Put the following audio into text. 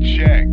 check.